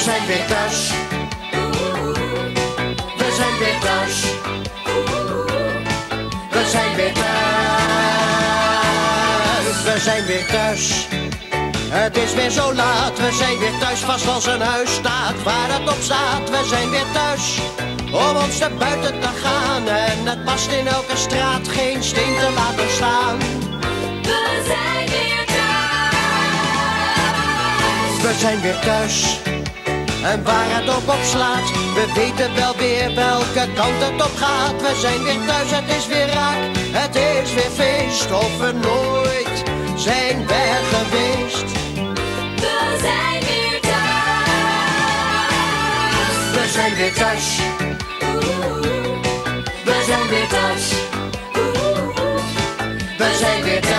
zijn weer thuis. We zijn weer thuis. We zijn weer thuis. We zijn weer thuis. Het is weer zo laat, we zijn weer thuis, vast als een huis staat waar het op staat. We zijn weer thuis, om ons naar buiten te gaan. En het past in elke straat, geen steen te laten staan. We zijn weer thuis. We zijn weer thuis en waar het op op slaat. We weten wel weer welke kant het op gaat. We zijn weer thuis, het is weer raak. Het is weer feest of we nooit zijn weg geweest. We zijn weer thuis. We zijn weer thuis. We zijn weer thuis. We zijn weer thuis.